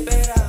espera.